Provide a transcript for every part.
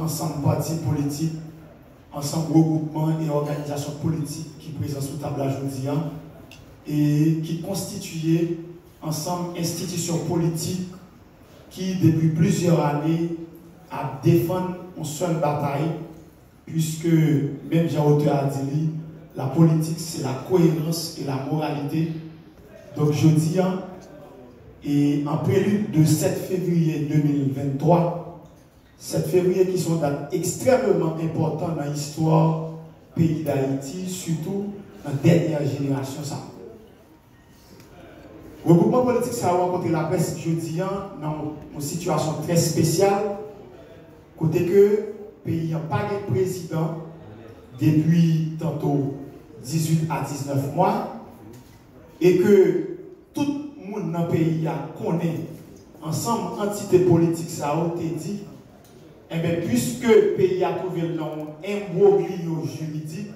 ensemble partis politiques, ensemble regroupements et organisations politiques qui présentent sous table aujourd'hui et qui constituaient ensemble institutions politiques qui, depuis plusieurs années, à défendre une seule bataille, puisque, même Jean-Auteur a dit, la politique, c'est la cohérence et la moralité. Donc, je dis, et en prélude de 7 février 2023, 7 février qui sont dates extrêmement importantes dans l'histoire du pays d'Haïti, surtout dans la dernière génération. Le regroupement politique, ça a rencontré la presse jeudi dans une situation très spéciale, côté que le pays n'a pas de président depuis tantôt 18 à 19 mois, et que tout le monde dans le pays connaît ensemble entité politique, ça a dit, eh puisque le pays a trouvé nom imbroglio juridique,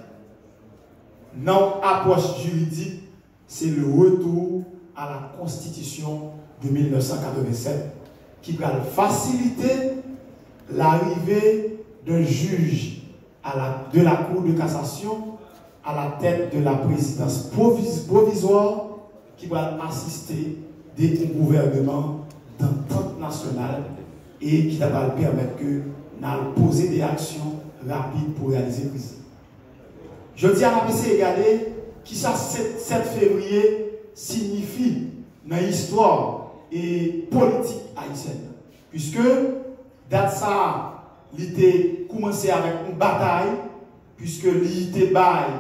non approche juridique, c'est le retour à la Constitution de 1987 qui va faciliter l'arrivée d'un juge de la Cour de cassation à la tête de la présidence provisoire qui va assister des gouvernements d'entente nationale et qui va permettre que nous poser des actions rapides pour réaliser le Je dis à la PC égalée qui ça 7 février signifie dans l'histoire et politique haïtienne. Puisque date ça, l'ité commencé avec une bataille, puisque l'ité bail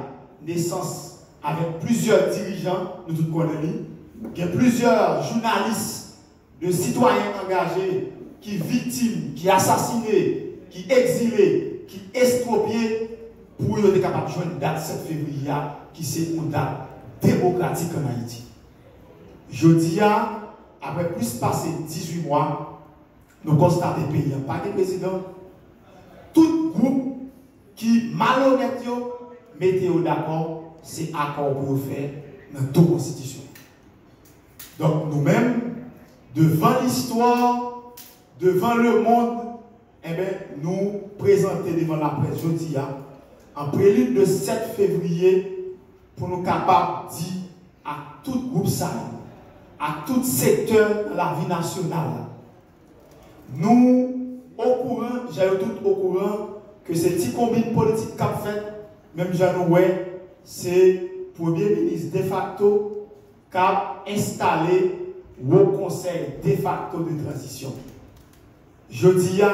naissance avec plusieurs dirigeants, nous tous connaissons, il y a plusieurs journalistes, de citoyens engagés qui victimes, qui assassinés, qui exilés, qui estropiés, pour être capable de jouer une date 7 février qui c'est une date démocratique en Haïti. Je dis, après plus passé 18 mois, nous constatons pays, pas de président, tout groupe qui malhonnête, mettez d'accord, c'est accord pour faire dans toute constitution. Donc nous-mêmes, devant l'histoire, devant le monde, eh bien, nous présenter devant la presse jeudi, en prélude de 7 février, pour nous capables de dire à tout groupe ça, à tout secteur de la vie nationale, nous, au courant, j'ai tout au courant que ces petits combines politiques qu'a fait, même Jean c'est premier ministre de facto qui a installé le conseil de facto de transition. Je dis à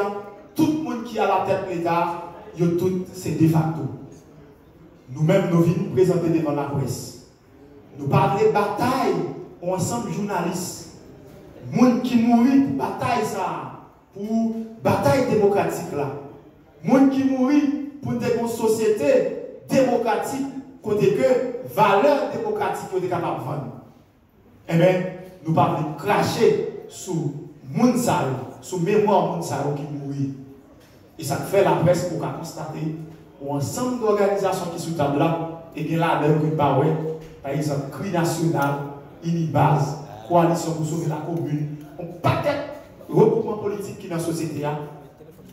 tout le monde qui a la tête l'État, c'est de facto. Nous-mêmes, nous venons nous présenter devant la presse. Nous parlons de bataille ensemble journalistes. Monde qui mourit pour bataille ça, pour bataille démocratique là. Monde qui mourit pour une société démocratique, côté que valeur démocratique est capable de. Eh bien, nous parlons de cracher sous monde sous mémoire de qui mourit. Et ça fait la presse pour constater un ensemble d'organisations qui sont sous table là, et qui là, par exemple, CRI national, Unibase, Coalition pour sauver la commune, un paquet de regroupement politique qui dans la société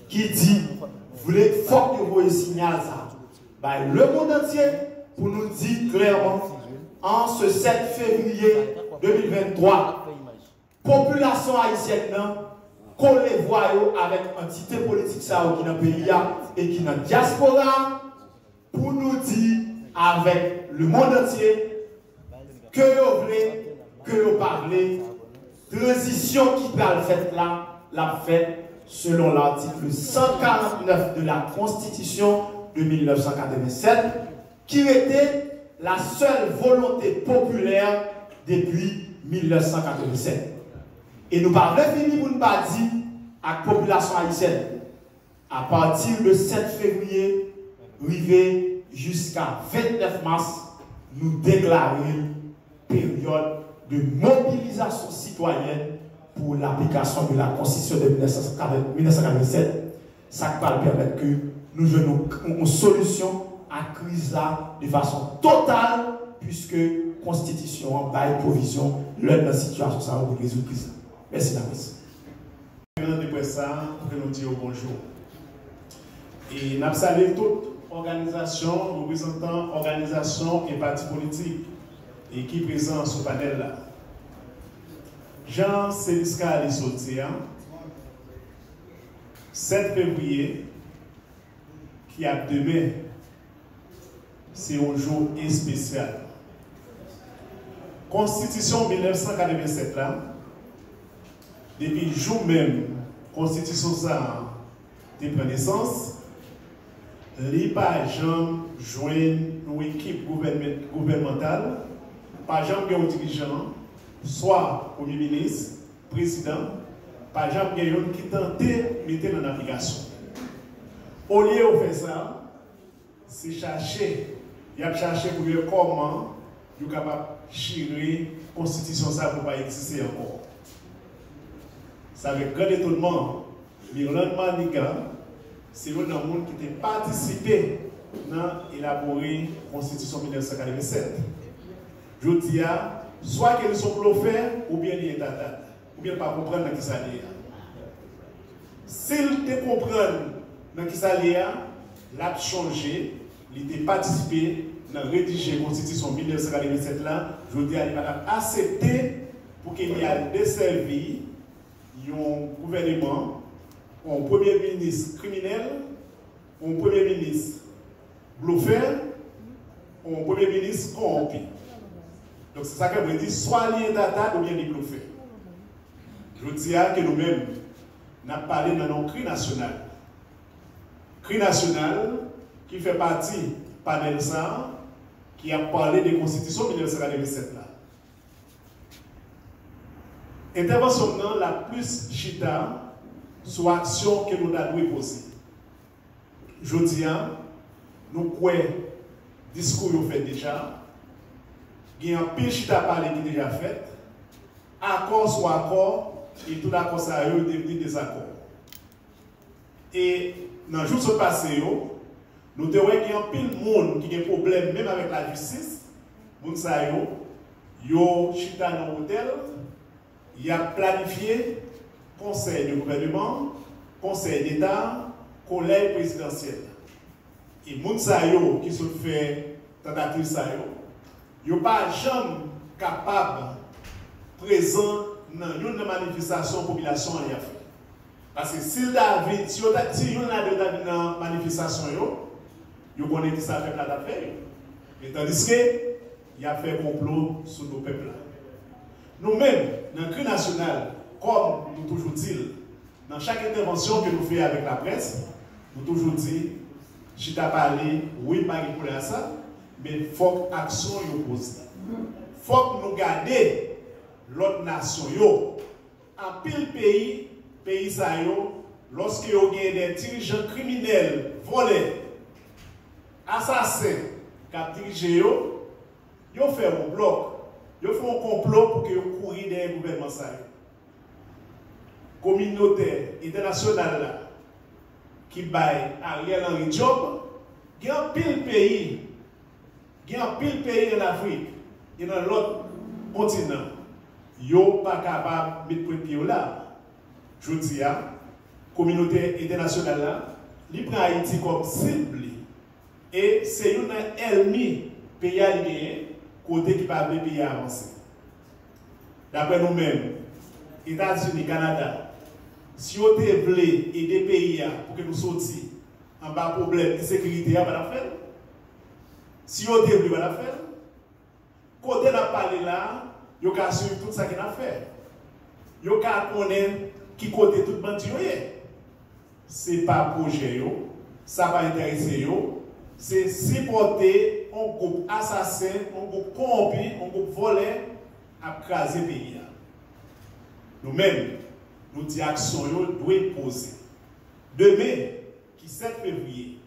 qui dit, voulez fort que vous signal ça. Ben, le monde entier pour nous dire clairement, en ce 7 février 2023, population haïtienne, qu'on les voit avec entité politique ça qui dans le pays et qui dans la diaspora, pour nous dire avec le monde entier que vous voulez, que vous parlez, transition qui peut le faire là, la fait selon l'article 149 de la Constitution de 1987, qui était la seule volonté populaire depuis 1987. Et nous parlons fini pour nous pas dire à la population haïtienne, à partir du 7 février, arrivé jusqu'à 29 mars, nous déclarons période de mobilisation citoyenne pour l'application de la Constitution de 1987. Ça va permettre que nous jouons une solution à la crise là de façon totale, puisque la Constitution bail provision l'un de la situation ça résoudre la crise. Merci, la de ça, pour nous dire bonjour. Et nous salué toute organisation, représentant organisation et partis politiques et qui présent sur ce panel là. Jean Célisca Alisotia, 7 février, qui a demain, c'est un jour spécial. Constitution 1987 là, depuis jour même, Constitution ça de naissance, les pas joindre une équipe gouvernementale, pas jamais un dirigeant, soit Premier ministre, président, pas jamais un qui tentait de mettre en application. Au lieu de faire ça, c'est chercher, il a cherché pour comment il est capable de gérer la constitution ça pour pas exister encore. Ça avec grand étonnement, Mirland Manika, c'est l'un des monde qui a participé à élaborer la constitution 1947. Je dis, soit qu'ils sont faire, ou bien ils sont ou bien pas comprendre ce qui s'est S'ils te comprennent dans qui ça l'a changé, il a participé dans rédiger la constitution 1947 là, je dis, il a accepté pour qu'il y ait desservi un gouvernement, un premier ministre criminel, un premier ministre bluffeur, un premier ministre corrompu. Donc c'est ça que veut dire, soit lié d'attaque ou bien les bluffeurs. Je dis que nous-mêmes, nous avons parlé de notre cri national. CRI national qui fait partie du panel ça, qui a parlé des constitutions 1947 là. Intervention la plus chita sur l'action que nous avons poser. Je dis, nous croyons discours nous fait déjà, il y a un pile chita parlé qui déjà fait, accord soit accord, et tout d'accord ça a devenu des accords. Et dans le jour passé, nous devons qu'il y a un pile monde qui a des problèmes même avec la justice, nous savons, yo chita dans l'hôtel, il a planifié conseil de gouvernement, conseil d'État, collège présidentiel. Et les qui se fait tentative ça yo, yo pas jamais capable présent dans une manifestation population en Afrique. Parce que si David, si on a David dans manifestation yo, yo connaît ça fait la faire. Et tandis que il a fait complot sur nos peuples. Nous-mêmes, dans le cri national, comme nous toujours dit, dans chaque intervention que nous faisons avec la presse, nous toujours dit, t'ai parlé, oui, pas pour ça, mais il faut que l'action soit Il faut que nous gardions l'autre nation. En pile pays, pays lorsque y a des dirigeants criminels, volés, assassins, qui dirigent, ils fait un bloc ils font un complot pour que vous couriez derrière le gouvernement. Communauté internationale qui baille Ariel Henry Job, il y a un pile pays, il y a un pays en Afrique et dans l'autre continent. Ils sont pas capables de mettre pied là. Je dis la communauté internationale, là, prennent Haïti comme cible. Et c'est un ennemi pays côté qui parle des pays avancés. D'après nous-mêmes, États-Unis, Canada, si on voulait aider pays pour que nous sortions en bas problème de sécurité, on va faire. Si on voulait, on va la faire. Côté la parler là, il y a suivre tout ça qu'il a fait. Il y a connaître qui côté tout le monde Ce n'est pas projet, ça va intéresser, c'est supporter un groupe assassin, un groupe corrompu, un groupe volé à craser le pays. Nous-mêmes, nous disons action doit poser. Demain, qui 7 février,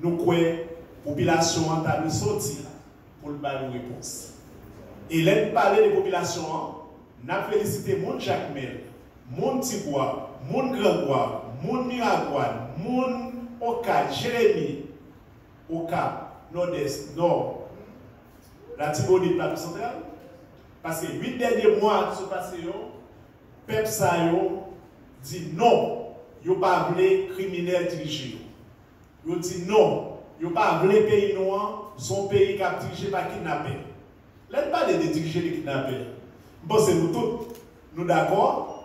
nous croyons que la population en train de sortir pour le une réponse. Et là, parler des populations, nous avons félicité mon Jacques Mel, mon Tibois, mon Grandois, mon Miragouane, mon Oka, Jérémy, Oka, nord-est, nord, la Tibonite, plateau. Parce que huit derniers mois qui sont passés, peuple dit non, il pas voulu criminel diriger. Ils dit non, ils pas le pays noir, son pays qui a dirigé par kidnappé. Là, pas de diriger les kidnappés. Bon, c'est nous tous, nous d'accord.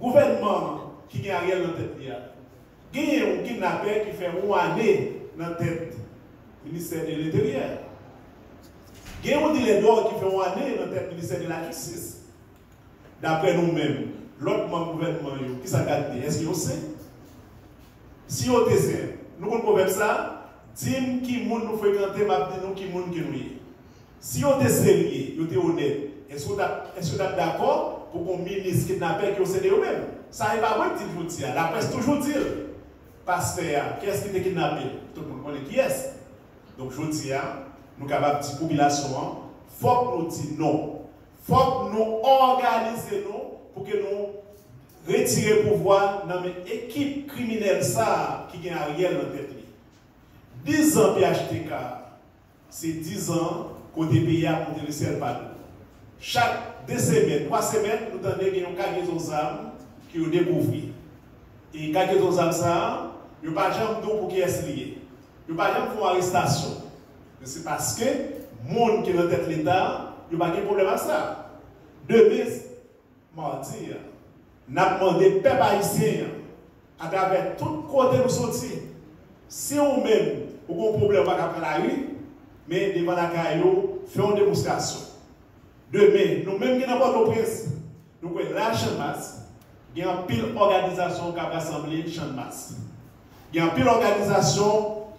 Gouvernement qui a rien dans la tête, il y a un kidnappé qui fait une année dans la tête ministère de l'Intérieur. Il y a un dealer qui une année dans du ministère de la Justice. D'après nous-mêmes, l'autre membre gouvernement, qui s'est est-ce qu'il sait? Si on désire, nous comprenons ça, dis qui nous fréquenter, m'a nous qui monde qui nous est. Si on est sérieux, on est honnête, est-ce que vous êtes d'accord pour qu'on ministre kidnappé qui au eux-mêmes Ça n'est pas moi qui vous La presse toujours dit, pasteur, qui est-ce qui est kidnappé? Tout le monde connaît qui est. Donc je dis, nous sommes capables de population, il faut que nous disions non. Il faut que nous organisions pour que nous retirions le pouvoir dans l'équipe criminelle qui a rien dans tête. 10 ans PHTK, c'est 10 ans côté pays monter le Chaque deux semaines, trois semaines, nous avons une cargaison d'armes qui ont découvert. Et cargaison d'armes, ça, il n'y a pas de pour qui est lié. Il n'y a pas de pour arrestation. Mais c'est parce que le monde qui est dans tête l'État, il n'y a pas de problème à ça. Demain, mardi, avons demandé peuple haïtien à travers tout côté nous sortir. Si on même, vous avez un problème avec la rue, mais devant la caillou, faisons une démonstration. Demain, nous-mêmes qui n'avons pas de prince, nous pouvons lâcher masse. Il y a une pile d'organisation qui a rassemblé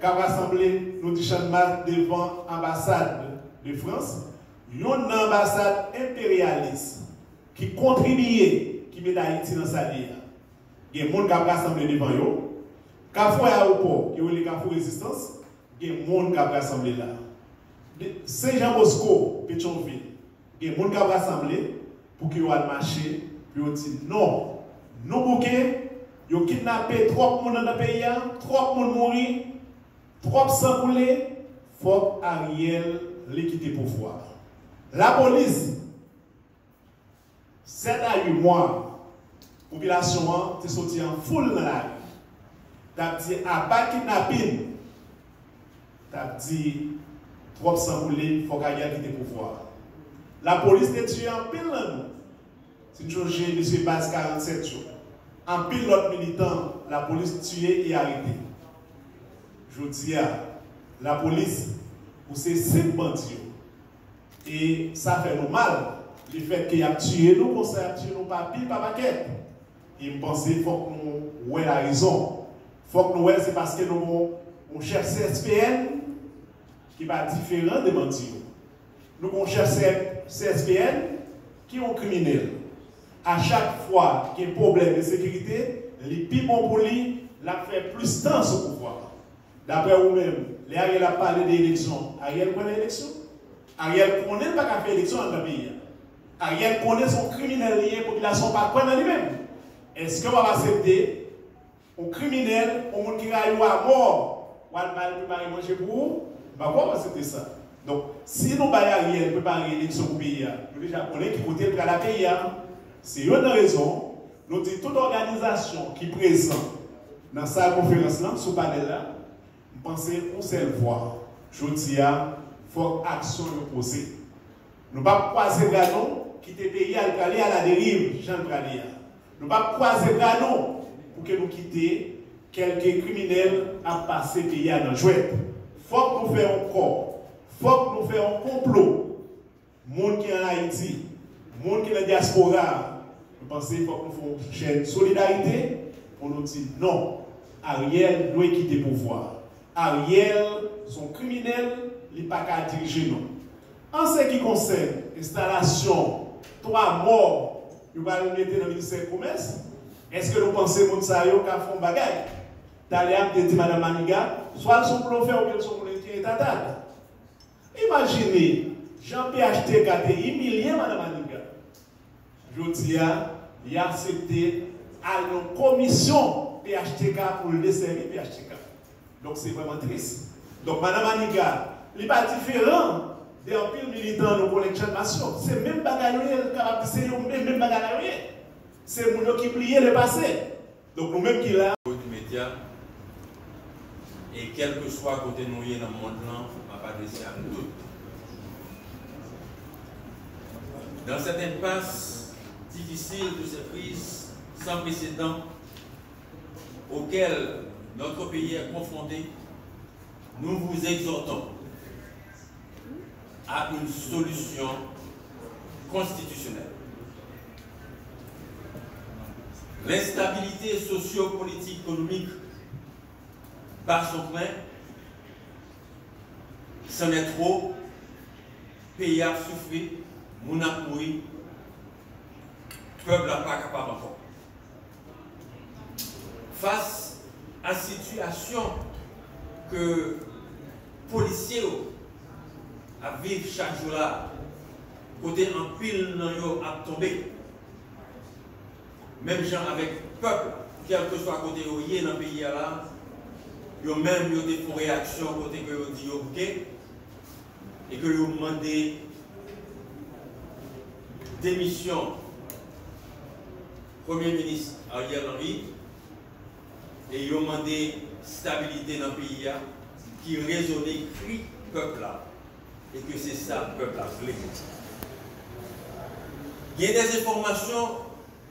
champ de masse. Il y a une pile d'organisation qui a rassemblé de masse devant l'ambassade de France. Une ambassade impérialiste qui contribue, qui met Haïti dans sa vie. Il y a des gens qui ont rassemblé devant eux. Carrefour aéroport, qui le carrefour résistance, il y a des gens qui ont rassemblé là. Saint-Jean-Bosco, Pétionville, il y a des gens qui ont rassemblé pour qu'ils aient marché, puis ils dit non, nous bouquets, ils ont kidnappé trop de monde dans le pays, trop de monde mourir, sang coulé, il faut Ariel l'équité pouvoir. La police, 7 à 8 mois, la population est sortie en foule dans la rue. T'as dit à bas kidnapping, t'as dit trop sans rouler, faut qu'il y ait des pouvoirs. La police est tuée en pile là nous. Si nous M. Bas 47 jours. En pile l'autre militant, la police tuée et arrêtée. Je dis à la police, pour ces cinq bandits. Et ça fait nous mal. Le fait qu'il a tué nous, qu'on a tué nos papiers, pas paquet. Et je pense qu'il faut que nous ayons la raison. Il faut que nous ayons, c'est parce que nous, on cherche CSPN qui va différent des bandits. Nous avons cherché CSPN qui est un criminel. À chaque fois qu'il y a un problème de sécurité, les bons pour lui, l'a fait plus temps au pouvoir. D'après vous-même, les Ariel a parlé d'élection. Ariel connaît l'élection? Ariel connaît pas qu'à faire élection dans le pays. Ariel connaît son criminel lié, population pas connaît lui-même. Est-ce qu'on va accepter un criminel, un monde qui a eu à mort, ou à mal manger pour vous? Bah, comment c'était ça? Donc, si nous baillons rien, préparer l'élection pour le pays, nous déjà connaissons qui côté pour la pays. C'est une raison. Nous disons toute organisation qui est présente dans cette conférence-là, ce panel-là, nous pensons qu'on seule voix. Je dis, il faut action poser. Nous ne pouvons pas croiser les bras, quitter le pays, à la dérive, Jean Pralia. Nous ne pouvons pas croiser bras, pour que nous quittions quelques criminels à passer le pays à nos jouets faut que nous fassions encore. faut que nous fassions un complot. Monde qui est en Haïti, monde qui est dans la diaspora, nous pensons qu'il faut que nous fassions une solidarité pour nous dire non, Ariel doit quitter le pouvoir. Ariel, son criminel, il n'est pas qu'à diriger nous. En ce qui concerne l'installation, trois morts, nous allons mettre dans le ministère du Commerce, est-ce que nous pensons que nous avons fait un bagage D'ailleurs, dit Mme Maniga, soit son fait ou bien son qui est attaque. Imaginez, Jean-PHT a été humilié, Mme Maniga. Je dis, il a accepté à une commission PHTK pour le desservir PHTK. Donc c'est vraiment triste. Donc Mme Maniga, il n'est pas différent des pile militants de collection nation. C'est même bagaille, c'est même bagaille. C'est nous qui plier le passé. Donc nous-mêmes qui là. et quel que soit côté nous dans le monde, on va adresser à nous. Dans cette impasse difficile de cette crise sans précédent auquel notre pays est confronté, nous vous exhortons à une solution constitutionnelle. L'instabilité socio-politique économique par son plein, c'en est trop, pays a souffert, mouru, peuple n'a pas capable encore. Face à la situation que policiers à vivre chaque jour là, côté en pile a tombé. Même gens avec peuple, quel que soit côté où y dans le pays là, yo même des réaction côté que yo dit OK? Et que yo demandé démission Premier ministre Ariel Henry et yo demandé stabilité dans le pays qui résonnait cri peuple là et que c'est ça le peuple a. Il y a des informations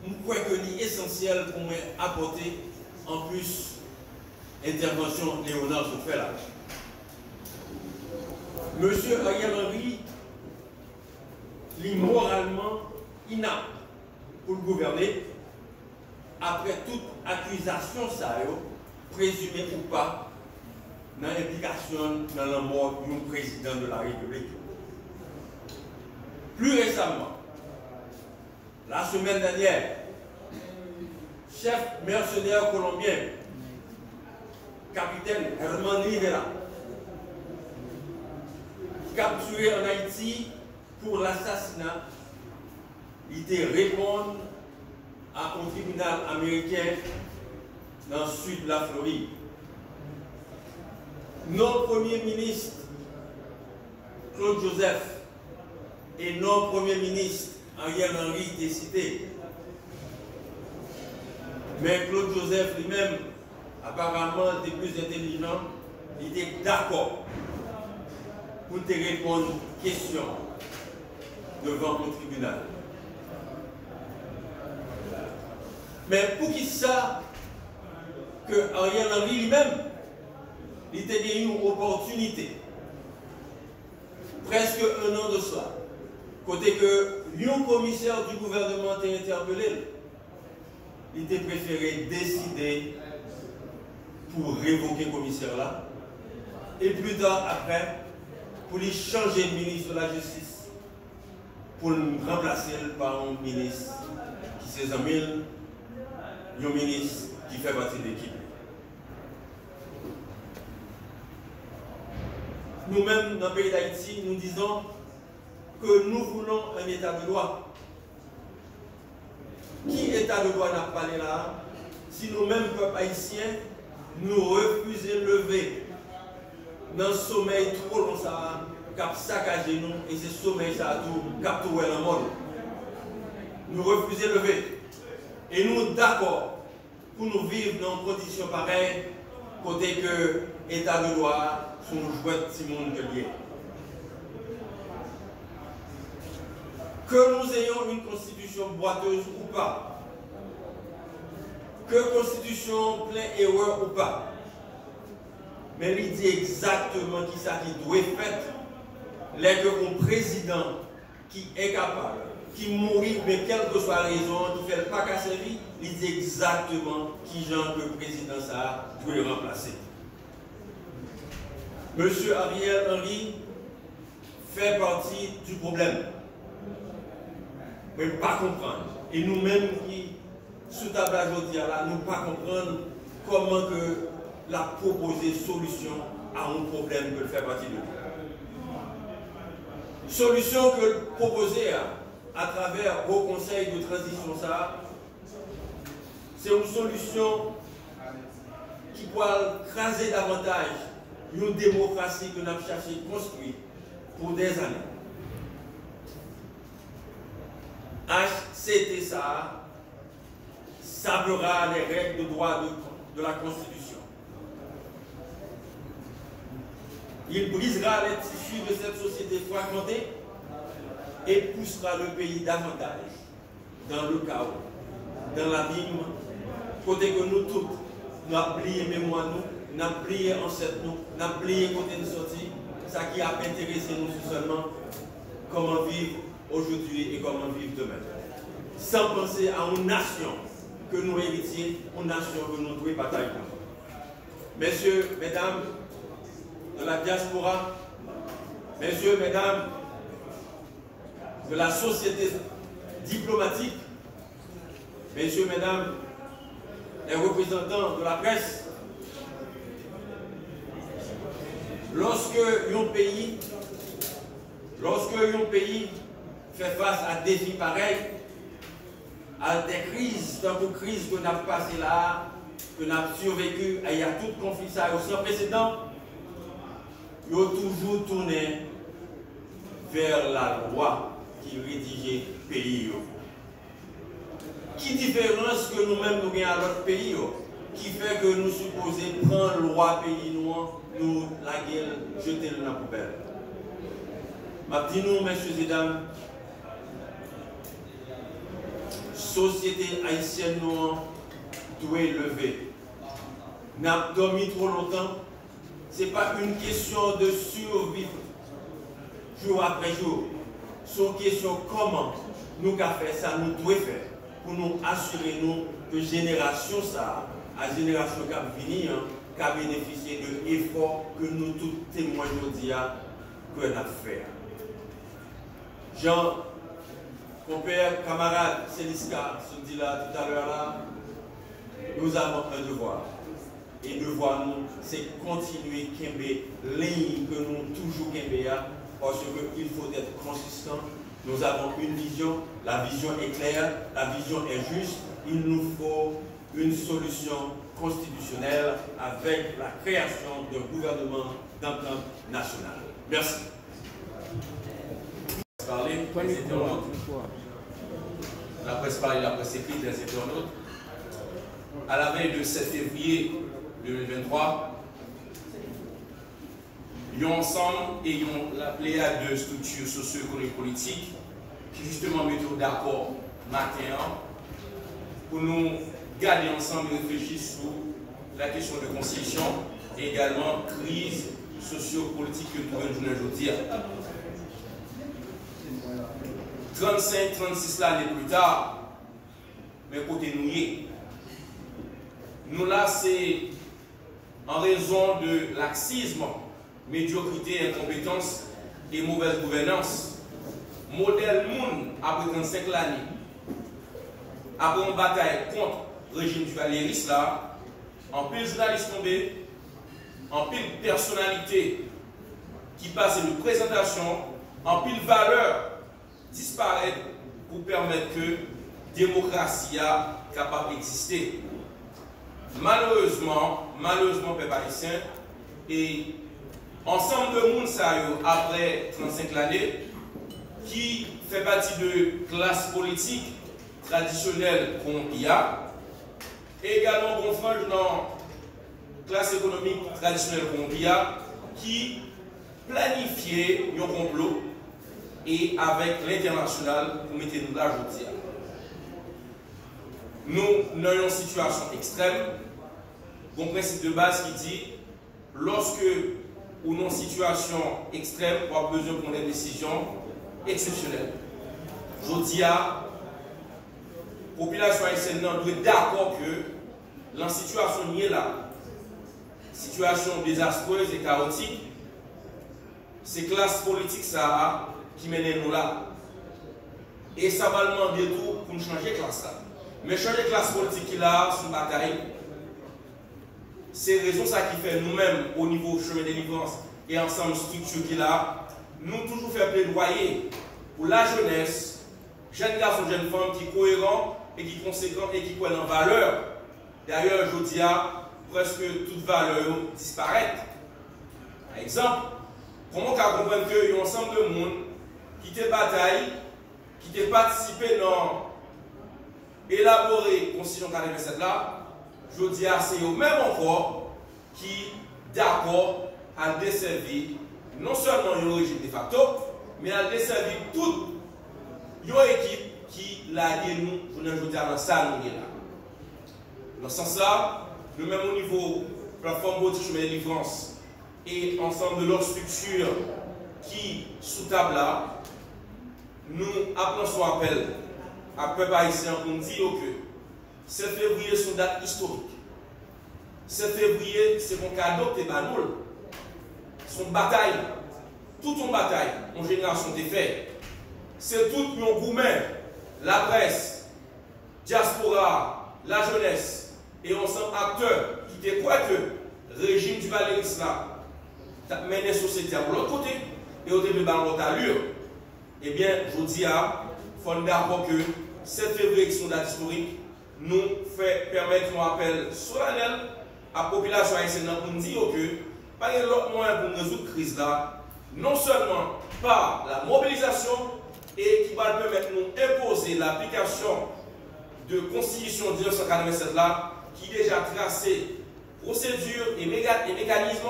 je crois que c'est essentiel pour moi apporter en plus intervention Léonard fait là. Monsieur Ariel Henry est moralement inapte pour le gouverner après toute accusation ça présumée ou pas dans l'implication dans la mort du président de la République. Plus récemment, la semaine dernière, chef mercenaire colombien, capitaine Herman Rivera, capturé en Haïti pour l'assassinat, il était répondre à un tribunal américain dans le sud de la Floride. Nos premiers ministres, Claude Joseph, et nos premiers ministres, Ariel Henry, étaient cités. Mais Claude Joseph lui-même, apparemment, était plus intelligent, il était d'accord pour te répondre aux questions devant le tribunal. Mais pour qui ça que Henry lui-même, il était une opportunité, presque un an de cela, côté que le commissaire du gouvernement était interpellé, il était préféré décider pour révoquer le commissaire là, et plus tard après, pour lui changer de ministre de la Justice, pour le remplacer par un ministre qui s'est un ministre qui fait partie de l'équipe. Nous-mêmes, dans le pays d'Haïti, nous disons que nous voulons un état de droit. Qui état de droit n'a pas là? Si nous-mêmes, peuple haïtien, nous refusons de lever dans le sommeil trop long ça cap saccagé nous et ce sommeil ça tout cap tout le monde. Nous refusons de lever. Et nous d'accord pour nous vivre dans une condition pareille, côté que l'état de droit sont jouets de que lié. Que nous ayons une constitution boiteuse ou pas, que constitution plein erreur ou pas, mais il dit exactement qui ça qui doit être fait. Les un président qui est capable, qui mourit, mais quelle que soit la raison, qui ne fait pas qu'à sa vie, il dit exactement qui genre le président ça doit remplacer. Monsieur Ariel Henry fait partie du problème. Mais pas comprendre. Et nous-mêmes qui, sous table aujourd'hui, là, nous pas comprendre comment que la proposer solution à un problème que fait partie de nous. Solution que proposer à, à travers vos conseils de transition, ça, c'est une solution qui pourra craser davantage une démocratie que nous avons cherché à construire pour des années. HCT ça sablera les règles de droit de, de la Constitution. Il brisera les tissus de cette société fragmentée et poussera le pays davantage dans le chaos, dans l'abîme, côté que nous tous, nous plié mémoire nous, nous avons plié ancêtre nous, nous plié côté de sortie, ça qui a intéressé nous seulement comment vivre aujourd'hui et comment vivre demain. Sans penser à une nation que nous héritiers, une nation que nous devons batailler Messieurs, mesdames, de la diaspora, messieurs, mesdames, de la société diplomatique, messieurs, mesdames, les représentants de la presse, lorsque un pays, lorsque un pays fait face à des défis pareils, à des crises, tant que crise que nous avons passé là, que nous avons survécu, il y a tout conflit ça sans précédent, ils ont toujours tourné vers la loi qui pays. Qui différence que nous-mêmes nous gagnons à notre pays qui fait que nous supposons prendre loi pays noir, nous la gueule, jeter dans la poubelle. Je nous, messieurs et dames, société haïtienne noire doit lever. N'a dormi trop longtemps. Ce n'est pas une question de survivre jour après jour. C'est une question comment nous avons fait ça, nous devons faire pour nous assurer nous que génération ça, à génération qui va venir, qui a bénéficié de l'effort que nous tous témoins aujourd'hui que nous fait. Jean, mon père, camarade Célisca, se dit tout à l'heure là, nous avons un devoir. Et devoir nous, c'est continuer à ligne que nous toujours parce qu'il faut être consistant nous avons une vision, la vision est claire, la vision est juste. Il nous faut une solution constitutionnelle avec la création d'un gouvernement d'entente national. Merci. Parler, les internautes. La presse parlée, la presse écrite, les internautes. À la veille de 7 février 2023, ils ensemble et la pléiade de structures socio-économiques politiques qui justement mettent d'accord matin pour nous garder ensemble et réfléchir sur la question de constitution et également crise socio-politique que nous venons aujourd'hui. 35, 36 années plus tard, mais côté nous nous là c'est en raison de laxisme médiocrité, incompétence et mauvaise gouvernance. Modèle Moun, après 35 années, après une bataille contre le régime du Valéris, là, en pile journaliste tombé, en pile personnalité qui passe de présentation, en pile valeur disparaît pour permettre que démocratie a capable d'exister. Malheureusement, malheureusement, peuple et ensemble de monde après 35 années qui fait partie de classe politique traditionnelle qu'on y a et également frange dans classe économique traditionnelle qu'on y a qui planifiait un complot et avec l'international pour mettre nous là Nous avons une situation extrême, un principe de base qui dit lorsque ou non situation extrême ou besoin de prendre des décisions exceptionnelles. Je dis à la population haïtienne doit être d'accord que la situation est là, situation désastreuse et chaotique, c'est classe politique ça qui mène nous là. Et ça va demander tout pour changer classe là. Mais changer classe politique là, c'est une bataille c'est raison ça qui fait nous-mêmes au niveau chemin de délivrance et ensemble structure qui là, nous toujours faire plaidoyer pour la jeunesse, jeunes garçons, jeunes femmes qui cohérents et qui conséquents et qui croient en valeur. D'ailleurs, je dis à presque toute valeur disparaît. Par exemple, comment comprendre qu'il y a un ensemble de monde qui te bataille, qui te participé dans élaborer la Constitution 47 là, je di a se yo mèm ankor ki d'akor an deservi non sèlman yon rejim de facto, men an deservi tout yon ekip ki la gen nou jounen jodi an an sa nou gen la. Nan san sa, nou mèm ou nivou platform boti choumen de livrans et ensemble de lor strukture ki sou tab la, nou apnon son apel apel parisien pou nou di yo ke 7 février est une date historique. 7 février, c'est mon cadeau que nous. Son bataille, toute une bataille, en génération des faits. C'est tout un gourmet, la presse, diaspora, la jeunesse et ensemble acteurs qui croient que le régime du Valais là mené la société à l'autre côté et au début de l'autre allure. Eh bien, je dis à, il que 7 février, qui sont date historique, nous fait permettre un appel solennel à la population haïtienne pour nous dire que pas de l'autre moyen pour résoudre la crise là, non seulement par la mobilisation et qui va permettre de nous imposer l'application de Constitution 1987 là, qui déjà tracé procédure et, mécanismes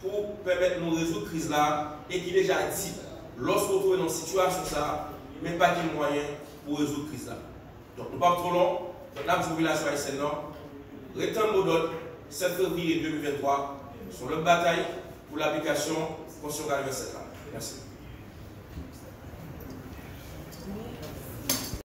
pour permettre de nous résoudre la crise là et qui déjà dit, lorsqu'on trouve dans une situation ça, mais pas quel moyen pour résoudre la crise là. Donc nous pas trop long, la population haïtienne, rétend mot d'ordre 7 février 2023 sur leur bataille pour l'application Constitution 47 là. Merci.